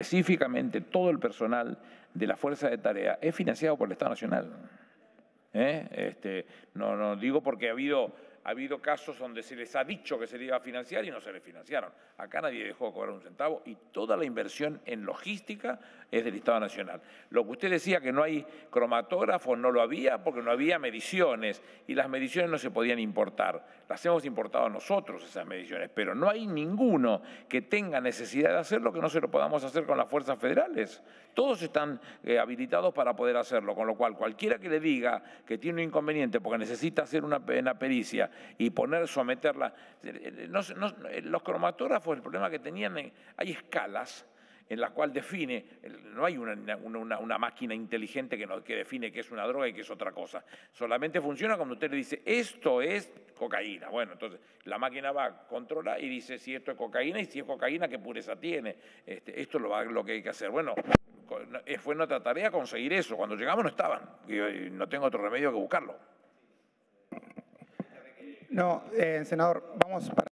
específicamente todo el personal de la Fuerza de Tarea es financiado por el Estado Nacional. ¿Eh? Este, no, no digo porque ha habido, ha habido casos donde se les ha dicho que se les iba a financiar y no se les financiaron. Acá nadie dejó de cobrar un centavo y toda la inversión en logística es del Estado Nacional. Lo que usted decía que no hay cromatógrafos, no lo había porque no había mediciones y las mediciones no se podían importar. Las hemos importado nosotros esas mediciones, pero no hay ninguno que tenga necesidad de hacerlo que no se lo podamos hacer con las fuerzas federales. Todos están eh, habilitados para poder hacerlo, con lo cual cualquiera que le diga que tiene un inconveniente porque necesita hacer una, una pericia y poner, someterla, eh, no, no, los cromatógrafos, el problema que tenían, eh, hay escalas en la cual define, no hay una, una, máquina inteligente que, no, que define qué es una droga y qué es otra cosa. Solamente funciona cuando usted le dice, esto es cocaína. Bueno, entonces la máquina va, a controlar y dice si esto es cocaína y si es cocaína, qué pureza tiene. Este, esto es lo, lo que hay que hacer. Bueno, fue nuestra tarea conseguir eso. Cuando llegamos no estaban. Y no tengo otro remedio que buscarlo. No, eh, senador, vamos para...